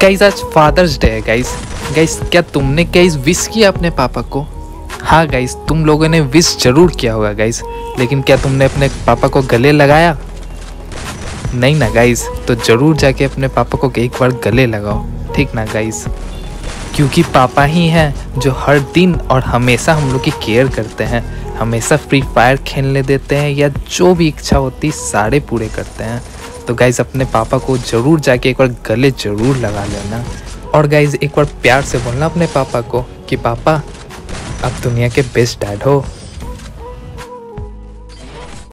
Guys आज fathers day है guys guys क्या तुमने गाइज़ विश किया अपने पापा को? हाँ गाइज़ तुम लोगों ने विश ज़रूर किया होगा गाइज़ लेकिन क्या तुमने अपने पापा को गले लगाया? नहीं ना गाइज़ तो ज़रूर जाके अपने पापा को एक बार गले लगाओ, ठीक ना गाइज़ क्योंकि पापा ही हैं जो हर दिन और हमेशा हम लोग की केयर करते हैं. हमेशा फ्री फायर खेलने देते हैं या जो भी इच्छा होती, सारे पूरे करते हैं. तो गाइज़ अपने पापा को ज़रूर जाके एक बार गले ज़रूर लगा लेना। और गाइज़ एक बार प्यार से बोलना अपने पापा को कि, पापा, आप दुनिया के बेस्ट डैड हो।